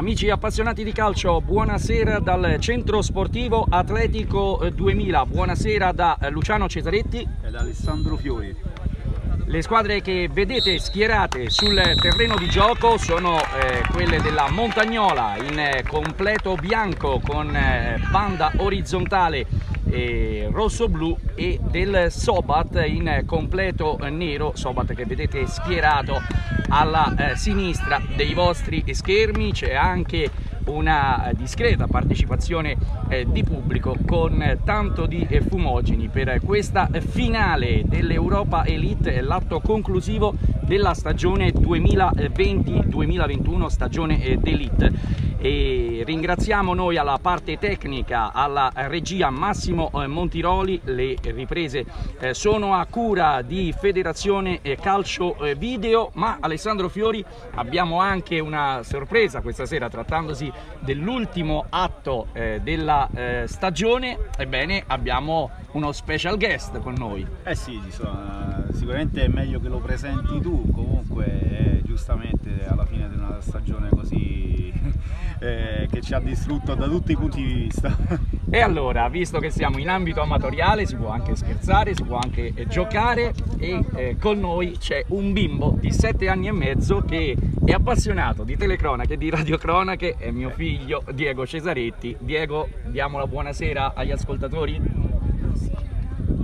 Amici appassionati di calcio, buonasera dal Centro Sportivo Atletico 2000, buonasera da Luciano Cesaretti e da Alessandro Fiori. Le squadre che vedete schierate sul terreno di gioco sono eh, quelle della Montagnola in eh, completo bianco con eh, banda orizzontale eh, rosso-blu e del Sobat in completo nero, Sobat che vedete schierato alla eh, sinistra dei vostri schermi, c'è anche una discreta partecipazione eh, di pubblico con tanto di eh, fumogeni per questa finale dell'Europa Elite, l'atto conclusivo della stagione 2020-2021, stagione eh, d'Elite. E ringraziamo noi alla parte tecnica, alla regia Massimo Montiroli, le riprese sono a cura di Federazione Calcio Video, ma Alessandro Fiori abbiamo anche una sorpresa questa sera trattandosi dell'ultimo atto della stagione, ebbene abbiamo uno special guest con noi. Eh sì, sicuramente è meglio che lo presenti tu, comunque giustamente alla fine di una stagione così eh, che ci ha distrutto da tutti i punti di vista. E allora, visto che siamo in ambito amatoriale, si può anche scherzare, si può anche eh, giocare e eh, con noi c'è un bimbo di 7 anni e mezzo che è appassionato di telecronache, di radiocronache, è mio figlio Diego Cesaretti. Diego, diamo la buonasera agli ascoltatori.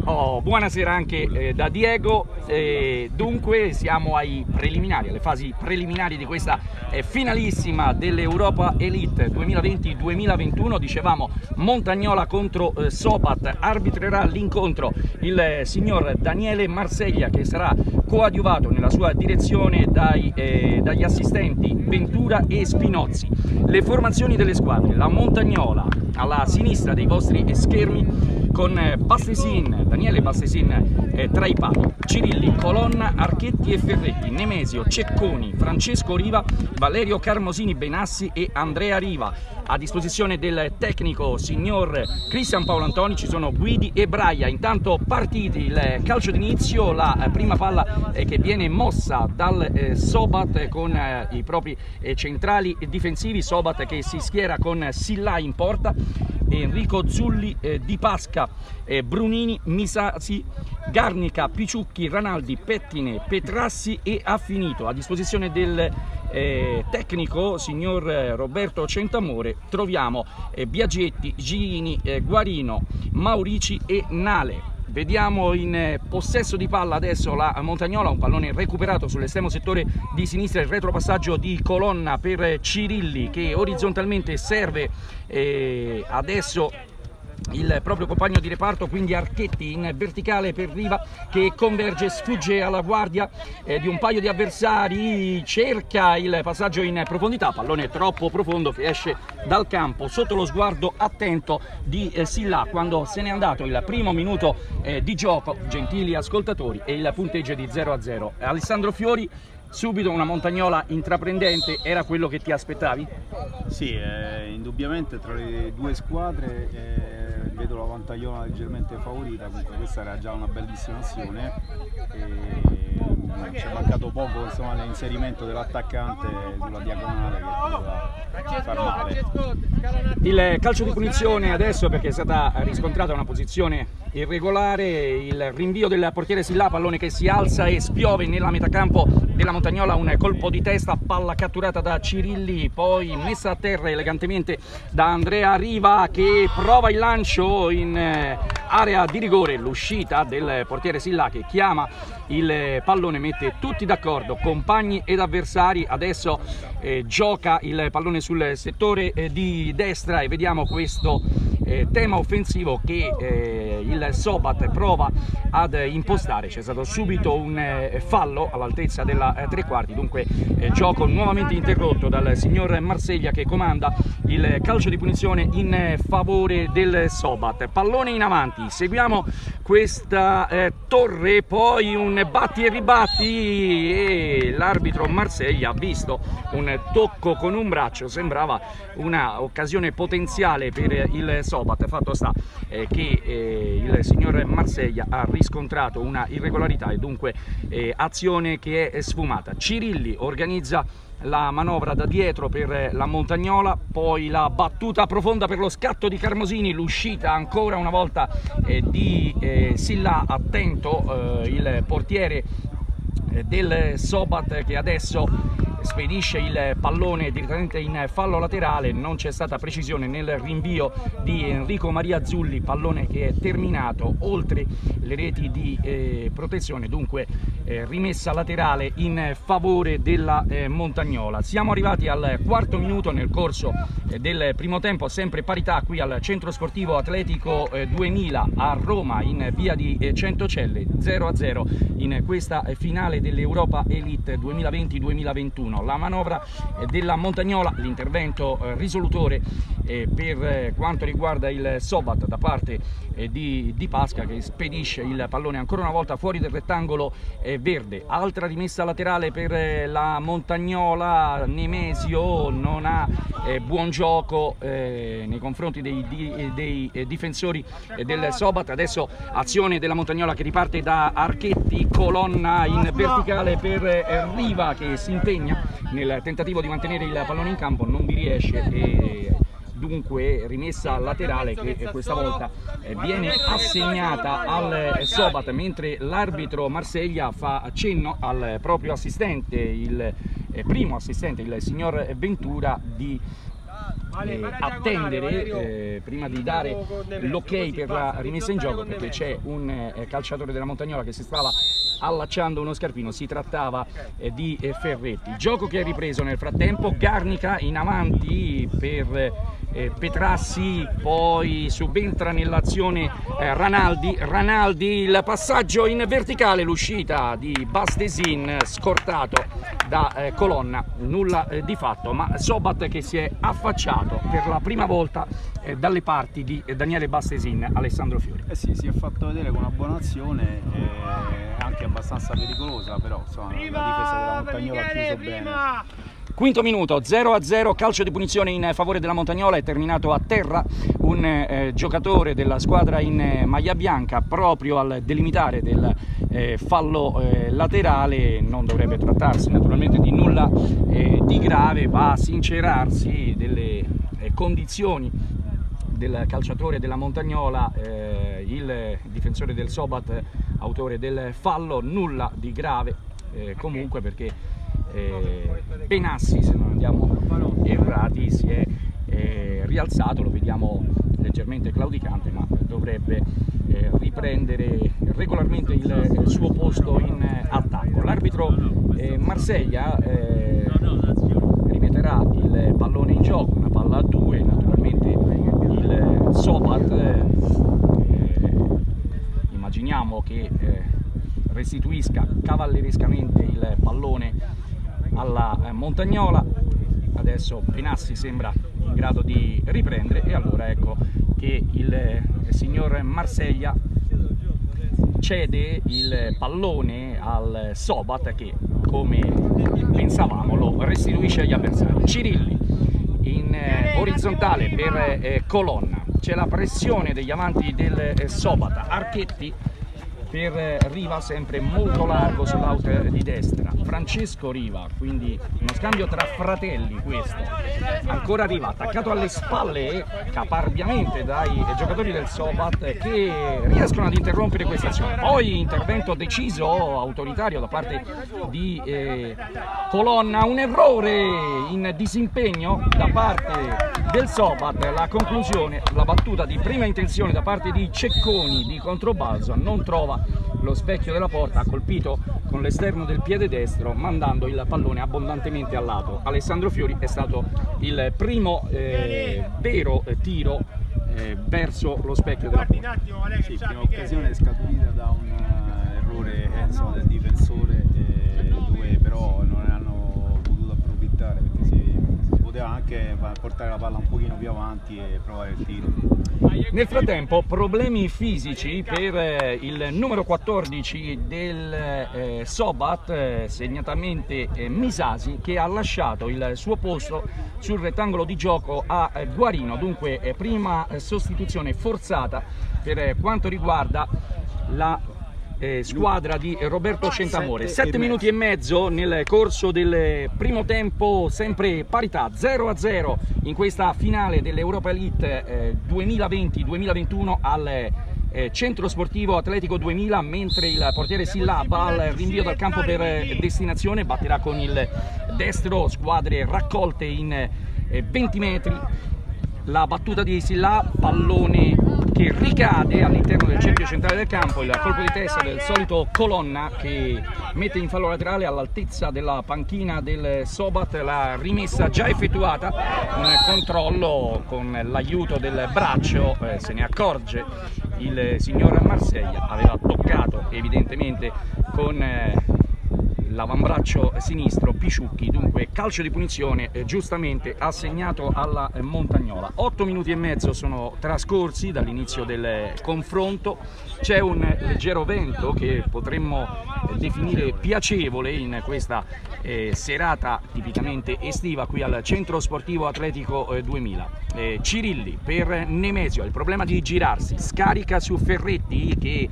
Oh, buonasera anche eh, da Diego, eh, dunque siamo ai preliminari, alle fasi preliminari di questa eh, finalissima dell'Europa Elite 2020-2021, dicevamo Montagnola contro eh, Sobat, arbitrerà l'incontro il eh, signor Daniele Marseglia che sarà coadiuvato nella sua direzione dai, eh, dagli assistenti Ventura e Spinozzi. Le formazioni delle squadre, la Montagnola alla sinistra dei vostri schermi con Bastesin, Daniele Bastesin eh, tra i pali, Cirilli, Colonna, Archetti e Ferretti, Nemesio, Cecconi, Francesco Riva, Valerio Carmosini Benassi e Andrea Riva. A disposizione del tecnico signor Cristian Paolo Antoni ci sono Guidi e Braia. Intanto partiti il calcio d'inizio, la prima palla che viene mossa dal eh, Sobat con eh, i propri eh, centrali difensivi, Sobat che si schiera con Silla in porta Enrico Zulli, Di Pasca, Brunini, Misasi, Garnica, Piciucchi, Ranaldi, Pettine, Petrassi e ha finito a disposizione del eh, tecnico signor eh, Roberto Centamore troviamo eh, Biagetti, Gini, eh, Guarino, Maurici e Nale. Vediamo in eh, possesso di palla adesso la Montagnola, un pallone recuperato sull'estremo settore di sinistra, il retropassaggio di colonna per Cirilli che orizzontalmente serve eh, adesso il proprio compagno di reparto, quindi Archetti in verticale per Riva che converge, sfugge alla guardia eh, di un paio di avversari, cerca il passaggio in profondità, pallone troppo profondo che esce dal campo sotto lo sguardo attento di eh, Silla quando se n'è andato il primo minuto eh, di gioco, gentili ascoltatori, e il punteggio di 0 a 0. Alessandro Fiori subito una montagnola intraprendente era quello che ti aspettavi? Sì, eh, indubbiamente tra le due squadre eh, vedo la Vantagliona leggermente favorita, comunque questa era già una bellissima azione e ci è mancato poco l'inserimento dell'attaccante sulla diagonale che poteva far male. Il calcio di punizione adesso perché è stata riscontrata una posizione irregolare, il rinvio del portiere Silla, pallone che si alza e spiove nella metacampo della Montagnola, un colpo di testa, palla catturata da Cirilli, poi messa a terra elegantemente da Andrea Riva che prova il lancio in eh, area di rigore, l'uscita del portiere Silla che chiama il pallone, mette tutti d'accordo, compagni ed avversari, adesso eh, gioca il pallone sul settore eh, di destra e vediamo questo eh, tema offensivo che eh, il Sobat prova ad impostare. C'è stato subito un eh, fallo all'altezza della eh, tre quarti, dunque eh, gioco nuovamente interrotto dal signor Marseglia che comanda il calcio di punizione in favore del Sobat. Pallone in avanti, seguiamo questa eh, torre, poi un batti e ribatti e l'arbitro Marseglia ha visto un tocco con un braccio, sembrava un'occasione potenziale per il Sobat, fatto sta eh, che eh, il signor Marseglia ha riscontrato una irregolarità e dunque eh, azione che è sfumata. Cirilli organizza la manovra da dietro per la Montagnola, poi la battuta profonda per lo scatto di Carmosini, l'uscita ancora una volta eh, di eh, Silla attento, eh, il portiere del Sobat che adesso spedisce il pallone direttamente in fallo laterale, non c'è stata precisione nel rinvio di Enrico Maria Zulli, pallone che è terminato oltre le reti di eh, protezione, dunque eh, rimessa laterale in favore della eh, Montagnola. Siamo arrivati al quarto minuto nel corso eh, del primo tempo, sempre parità qui al centro sportivo atletico 2000 eh, a Roma in via di eh, Centocelle 0-0 in questa finale dell'Europa Elite 2020-2021 2021. La manovra eh, della Montagnola, l'intervento eh, risolutore eh, per quanto riguarda il Sobat da parte di, di, Pasca che spedisce il pallone ancora una volta fuori del rettangolo verde. Altra rimessa laterale per la Montagnola, Nemesio non ha buon gioco nei confronti dei, dei, difensori del Sobat. Adesso azione della Montagnola che riparte da Archetti, colonna in verticale per Riva che si impegna nel tentativo di mantenere il pallone in campo non vi riesce e dunque rimessa laterale che questa volta eh, viene assegnata al Sobat mentre l'arbitro Marseglia fa accenno al proprio assistente, il eh, primo assistente, il signor Ventura di eh, attendere eh, prima di dare l'ok per la rimessa in gioco perché c'è un eh, calciatore della Montagnola che si stava allacciando uno scarpino, si trattava eh, di eh, Ferretti. Gioco che è ripreso nel frattempo, Garnica in avanti per eh, Petrassi, poi subentra nell'azione eh, Ranaldi, Ranaldi il passaggio in verticale, l'uscita di Bastesin scortato da eh, Colonna, nulla eh, di fatto, ma Sobat che si è affacciato per la prima volta eh, dalle parti di Daniele Bastesin, Alessandro Fiori. Eh sì, si è fatto vedere con una buona azione, anche abbastanza pericolosa, però insomma, la difesa della Montagnola ha chiuso bene. Quinto minuto, 0-0, calcio di punizione in favore della Montagnola, è terminato a terra un eh, giocatore della squadra in eh, maglia bianca proprio al delimitare del eh, fallo eh, laterale, non dovrebbe trattarsi naturalmente di nulla eh, di grave, va a sincerarsi delle eh, condizioni del calciatore della Montagnola, il difensore del Sobat, autore del fallo, nulla di grave comunque perché eh, Benassi, se non andiamo errati, si è eh, rialzato, lo vediamo leggermente claudicante, ma dovrebbe eh, riprendere regolarmente il, il, suo posto in attacco. L'arbitro eh, Marseglia eh, rimetterà il pallone in gioco, una palla a due, naturalmente il Sobat, eh, immaginiamo che restituisca cavallerescamente il pallone alla eh, Montagnola. Adesso Benassi sembra in grado di riprendere e allora ecco che il eh, signor Marseglia cede il pallone al Sobat che come pensavamo lo restituisce agli avversari. Cirilli in eh, orizzontale per colonna. C'è la pressione degli amanti del Sobat. Archetti per Riva sempre molto largo sull'out di destra Francesco Riva quindi uno scambio tra fratelli questo. Ancora Riva attaccato alle spalle caparbiamente dai giocatori del Sobat che riescono ad interrompere questa azione. Poi intervento deciso autoritario da parte di eh, Colonna. Un errore in disimpegno da parte del Sobat. La conclusione la battuta di prima intenzione da parte di Cecconi di controbalzo non trova lo specchio della porta, ha colpito con l'esterno del piede destro mandando il pallone abbondantemente al lato. Alessandro Fiori è stato il primo eh, vero tiro eh, verso lo specchio della porta. Sì, prima occasione scaturita da un uh, errore eh, insomma, del difensore eh, dove però non hanno potuto approfittare poteva anche portare la palla un pochino più avanti e provare il tiro. Nel frattempo problemi fisici per eh, il numero 14 del eh, Sobat, eh, segnatamente eh, Misasi, che ha lasciato il suo posto sul rettangolo di gioco a eh, Guarino, dunque prima sostituzione forzata per quanto riguarda la eh, squadra di Roberto Centamore. Sette e 7 minuti e mezzo nel corso del primo tempo, sempre parità 0 a 0 in questa finale dell'Europa Elite eh, 2020-2021 al eh, Centro Sportivo Atletico 2000, mentre il portiere Silla va al rinvio dal campo per eh, destinazione, batterà con il destro squadre raccolte in eh, 20 metri. La battuta di Silla, pallone che ricade all'interno del cerchio centrale del campo, il colpo di testa del solito Colonna che mette in fallo laterale all'altezza della panchina del Sobat, la rimessa già effettuata, un controllo con l'aiuto del braccio, eh, se ne accorge il signor Marseglia, aveva toccato evidentemente con... Eh, l'avambraccio sinistro Pisciucchi, dunque calcio di punizione eh, giustamente assegnato alla eh, Montagnola. 8 minuti e mezzo sono trascorsi dall'inizio del confronto, c'è un leggero vento che potremmo eh, definire piacevole in questa eh, serata tipicamente estiva qui al Centro Sportivo Atletico 2000. Eh, Cirilli per Nemesio, il problema di girarsi, scarica su Ferretti che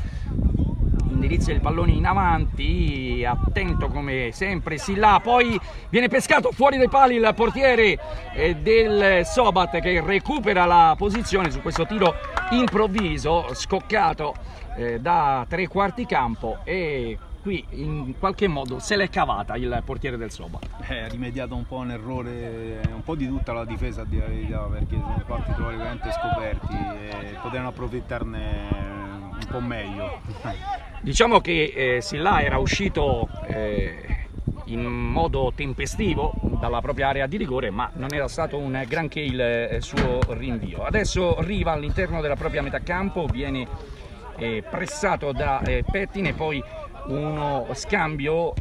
indirizza il pallone in avanti, attento come sempre Silla, poi viene pescato fuori dai pali il portiere eh, del Sobat che recupera la posizione su questo tiro improvviso, scoccato eh, da tre quarti campo e qui in qualche modo se l'è cavata il portiere del Soba. Eh, ha rimediato un po' un errore, un po' di tutta la difesa perché sono trovare veramente scoperti e potevano approfittarne un po' meglio. Diciamo che eh, Silla era uscito eh, in modo tempestivo dalla propria area di rigore, ma non era stato un granché il eh, suo rinvio. Adesso Riva all'interno della propria metà campo, viene eh, pressato da eh, Pettine, poi uno scambio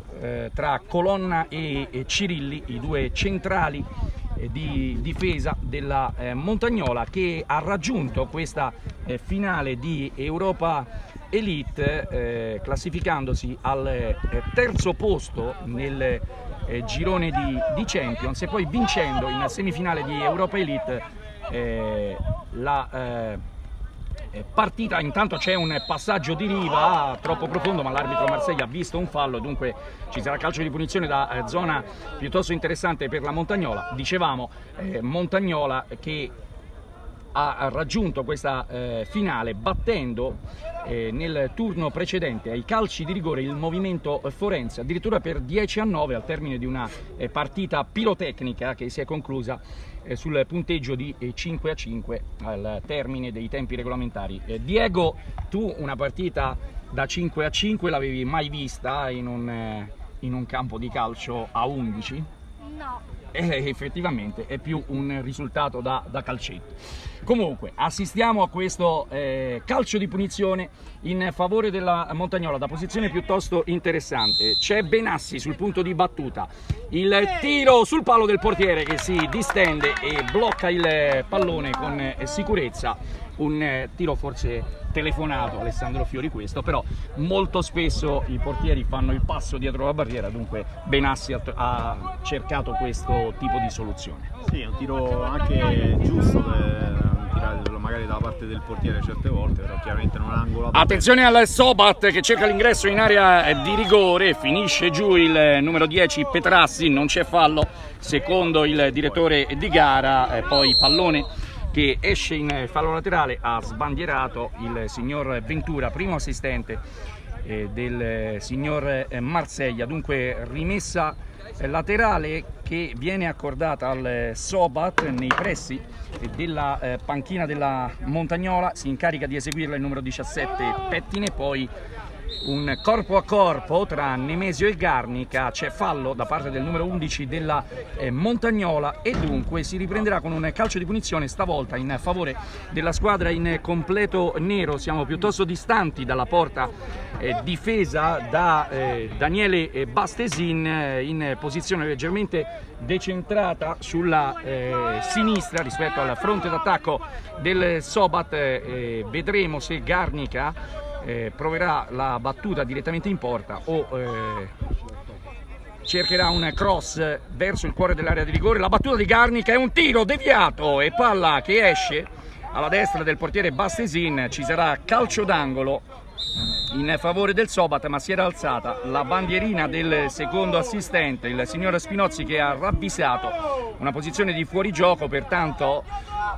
tra Colonna e, e Cirilli, i due centrali di difesa della Montagnola che ha raggiunto questa finale di Europa Elite eh, classificandosi al eh, terzo posto nel eh, girone di, di, Champions e poi vincendo in semifinale di Europa Elite eh, la eh, eh, partita. Intanto c'è un passaggio di riva troppo profondo ma l'arbitro Marseglia ha visto un fallo dunque ci sarà calcio di punizione da zona piuttosto interessante per la Montagnola. Dicevamo Montagnola che ha raggiunto questa eh, finale battendo eh, nel turno precedente ai calci di rigore il movimento forense addirittura per 10 a 9 al termine di una eh, partita pirotecnica che si è conclusa eh, sul punteggio di 5 eh, a 5 al termine dei tempi regolamentari. Eh, Diego, tu una partita da 5 a 5 l'avevi mai vista in un, in un campo di calcio a 11? No e effettivamente è più un risultato da, da calcetto. Comunque assistiamo a questo eh, calcio di punizione in favore della Montagnola da posizione piuttosto interessante. C'è Benassi sul punto di battuta, il tiro sul palo del portiere che si distende e blocca il pallone con eh, sicurezza. Un eh, tiro forse telefonato Alessandro Fiori questo, però molto spesso i portieri fanno il passo dietro la barriera, dunque Benassi ha cercato questo tipo di soluzione. Sì, è un tiro anche giusto per tirare magari dalla parte del portiere certe volte, però chiaramente non angolo. Attenzione al Sobat che cerca l'ingresso in area di rigore, finisce giù il numero 10 Petrassi, non c'è fallo, secondo il direttore di gara, eh, poi pallone che esce in fallo laterale ha sbandierato il signor Ventura, primo assistente eh, del signor eh, Marseglia, dunque rimessa eh, laterale che viene accordata al Sobat nei pressi della panchina della Montagnola, si incarica di eseguirla il numero 17 Pettine, poi un corpo a corpo tra Nemesio e Garnica, c'è fallo da parte del numero 11 della eh, Montagnola e dunque si riprenderà con un calcio di punizione stavolta in favore della squadra in completo nero, siamo piuttosto distanti dalla porta eh, difesa da eh, Daniele Bastesin in posizione leggermente decentrata sulla sinistra rispetto al fronte d'attacco del Sobat, vedremo se Garnica eh, proverà la battuta direttamente in porta o eh, cercherà un cross verso il cuore dell'area di rigore. La battuta di Garnica è un tiro deviato e palla che esce alla destra del portiere Bastesin. Ci sarà calcio d'angolo in favore del Sobat, ma si era alzata la bandierina del secondo assistente, il signor Spinozzi che ha ravvisato una posizione di fuorigioco, pertanto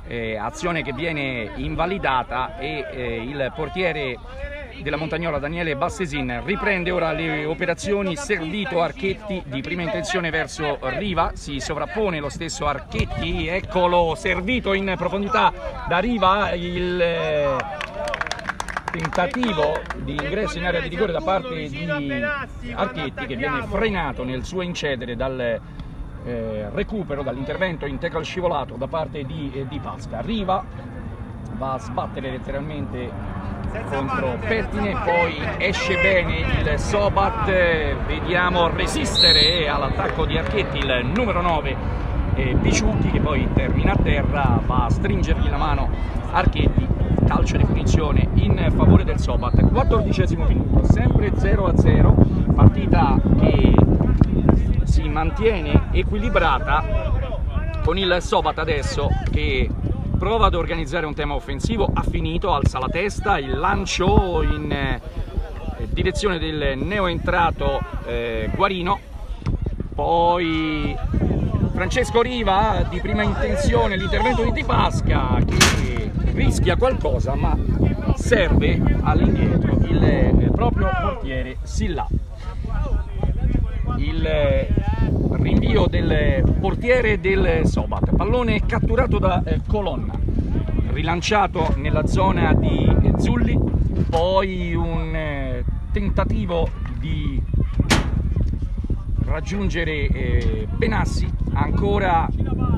eh, azione che viene invalidata e eh, il portiere della Montagnola Daniele Bassesin riprende ora le operazioni servito Archetti di prima intenzione verso Riva. Si sovrappone lo stesso Archetti. Eccolo servito in profondità da Riva. Il eh, tentativo di ingresso in area di rigore da parte di Archetti che viene frenato nel suo incedere dal eh, recupero, dall'intervento in tackle scivolato da parte di, eh, di Pasca. Riva va a sbattere letteralmente contro Pettine, poi esce bene il Sobat, vediamo resistere all'attacco di Archetti il numero 9 eh, Picciucchi che poi termina a terra, va a stringergli la mano Archetti. Calcio di punizione in favore del Sobat, 14 minuto, sempre 0 a 0, partita che si mantiene equilibrata con il Sobat adesso che prova ad organizzare un tema offensivo, ha finito, alza la testa, il lancio in eh, direzione del neoentrato eh, Guarino, poi Francesco Riva di prima intenzione l'intervento di Tipasca che rischia qualcosa ma serve all'indietro il eh, proprio portiere Silla. Il eh, rinvio del portiere del Sobat, pallone catturato da eh, Colonna, rilanciato nella zona di Zulli, poi un tentativo di raggiungere Benassi, ancora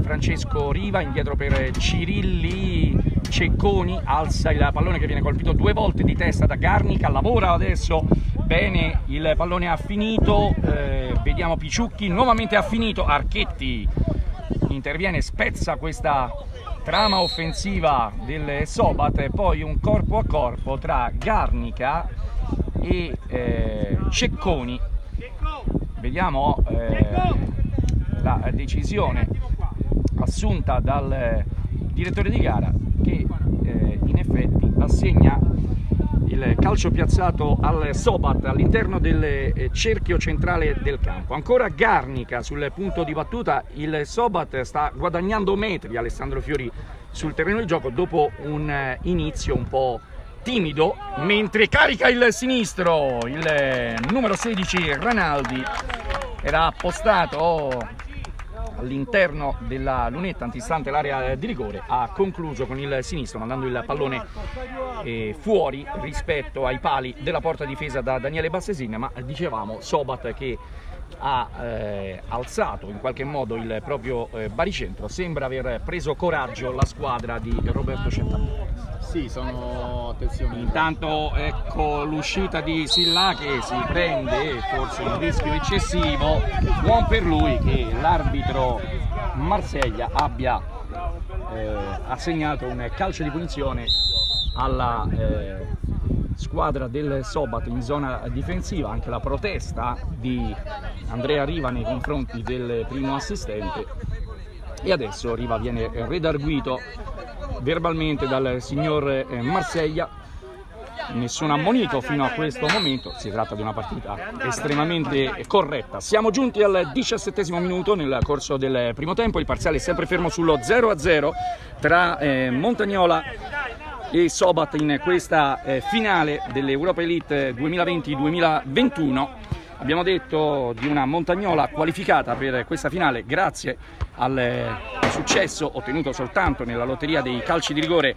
Francesco Riva, indietro per Cirilli, Cecconi, alza il pallone che viene colpito due volte di testa da Garnica, lavora adesso bene, il pallone ha finito, eh, vediamo Picciucchi, nuovamente ha finito, Archetti interviene, spezza questa trama offensiva del Sobat e poi un corpo a corpo tra Garnica e eh, Cecconi. Vediamo eh, la decisione assunta dal direttore di gara che eh, in effetti assegna il calcio piazzato al Sobat all'interno del eh, cerchio centrale del campo. Ancora Garnica sul punto di battuta, il Sobat sta guadagnando metri Alessandro Fiori sul terreno di gioco dopo un eh, inizio un po' timido, mentre carica il sinistro, il eh, numero 16 Ranaldi era appostato all'interno della lunetta antistante l'area di rigore ha concluso con il sinistro mandando il pallone eh, fuori rispetto ai pali della porta difesa da Daniele Bassesin ma dicevamo Sobat che ha eh, alzato in qualche modo il proprio eh, baricentro sembra aver preso coraggio la squadra di Roberto Centamore sì, sono attenzione. Intanto ecco l'uscita di Silla che si prende forse un rischio eccessivo. Buon per lui che l'arbitro Marseglia abbia eh, assegnato un calcio di punizione alla eh, squadra del Sobat in zona difensiva, anche la protesta di Andrea Riva nei confronti del primo assistente. E adesso Riva viene redarguito verbalmente dal signor eh, Marseglia. Nessun ammonito fino a questo momento. Si tratta di una partita estremamente corretta. Siamo giunti al diciassettesimo minuto nel corso del primo tempo. Il parziale è sempre fermo sullo 0 a 0 tra eh, Montagnola e Sobat in questa eh, finale dell'Europa Elite 2020-2021 abbiamo detto di una Montagnola qualificata per questa finale grazie al successo ottenuto soltanto nella lotteria dei calci di rigore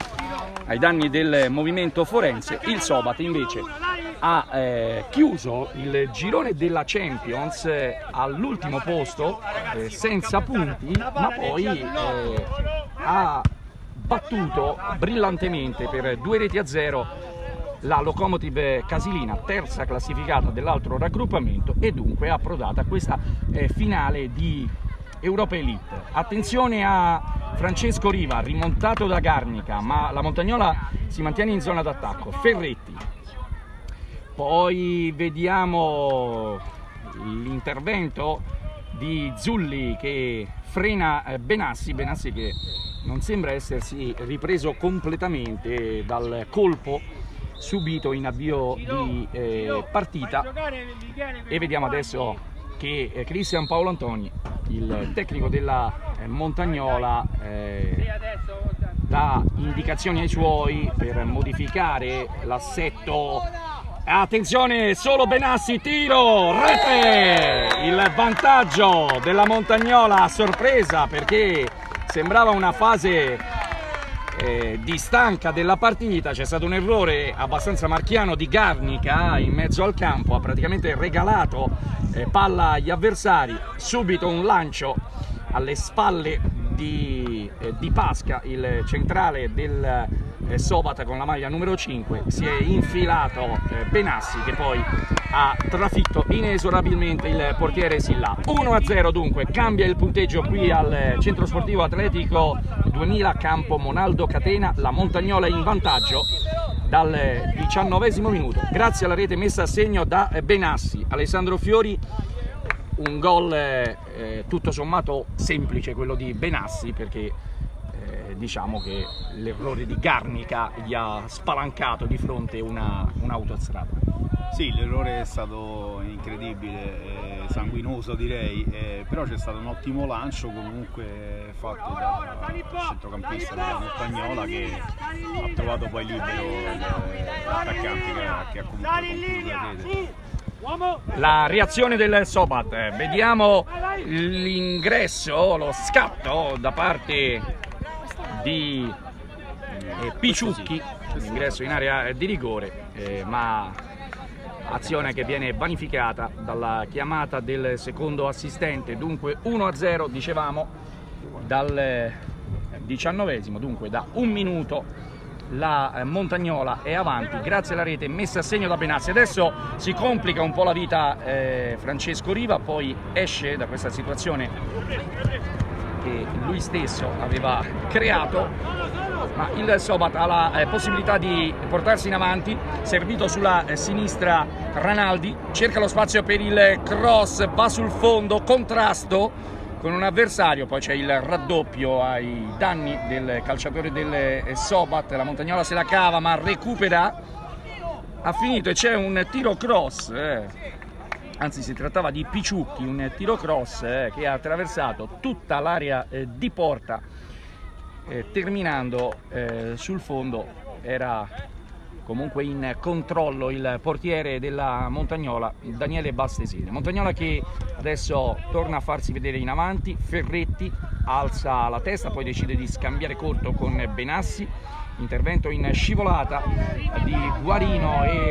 ai danni del movimento forense, il Sobat invece ha eh, chiuso il girone della Champions eh, all'ultimo posto eh, senza punti, ma poi eh, ha battuto brillantemente per due reti a zero la Locomotive Casilina, terza classificata dell'altro raggruppamento e dunque approdata a questa eh, finale di Europa Elite. Attenzione a Francesco Riva, rimontato da Garnica, ma la Montagnola si mantiene in zona d'attacco. Ferretti. Poi vediamo l'intervento di Zulli che frena eh, Benassi, Benassi che non sembra essersi ripreso completamente dal colpo subito in avvio di eh, partita e vediamo adesso che eh, Cristian Paolo Antoni, il tecnico della eh, Montagnola, eh, dà indicazioni ai suoi per modificare l'assetto Attenzione, solo Benassi, tiro, rete! Il vantaggio della Montagnola a sorpresa perché sembrava una fase eh, di stanca della partita, c'è stato un errore abbastanza marchiano di Garnica in mezzo al campo, ha praticamente regalato eh, palla agli avversari, subito un lancio alle spalle di, eh, di Pasca, il centrale del eh, Sobat con la maglia numero 5, si è infilato eh, Benassi che poi ha trafitto inesorabilmente il portiere Silla. 1-0 dunque, cambia il punteggio qui al centro sportivo atletico 2000 Campo Monaldo Catena, la Montagnola in vantaggio dal diciannovesimo minuto, grazie alla rete messa a segno da Benassi. Alessandro Fiori un gol eh, tutto sommato semplice quello di Benassi perché eh, diciamo che l'errore di Garnica gli ha spalancato di fronte una, un'autostrada. Sì, l'errore è stato incredibile, eh, sanguinoso direi, eh, però c'è stato un ottimo lancio comunque fatto dal centrocampista della Montagnola che ha trovato poi libero l'attaccante che, che ha comunque. La reazione del Sobat, eh, vediamo l'ingresso, lo scatto da parte di eh, Picciucchi, l'ingresso in area di rigore, eh, ma azione che viene vanificata dalla chiamata del secondo assistente, dunque 1-0 dicevamo dal diciannovesimo, dunque da un minuto la eh, Montagnola è avanti. Grazie alla rete messa a segno da Benassi. Adesso si complica un po' la vita eh, Francesco Riva poi esce da questa situazione che lui stesso aveva creato ma il Sobat ha la eh, possibilità di portarsi in avanti servito sulla eh, sinistra Ranaldi cerca lo spazio per il cross va sul fondo contrasto con un avversario, poi c'è il raddoppio ai danni del calciatore del eh, Sobat, la Montagnola se la cava ma recupera, ha finito e c'è un tiro cross, eh. Anzi si trattava di Picciucchi, un tiro cross eh, che ha attraversato tutta l'area eh, di porta. Eh, terminando eh, sul fondo, era comunque in controllo il portiere della Montagnola, Daniele Bastesini. Montagnola che adesso torna a farsi vedere in avanti, Ferretti alza la testa, poi decide di scambiare corto con Benassi, intervento in scivolata di Guarino e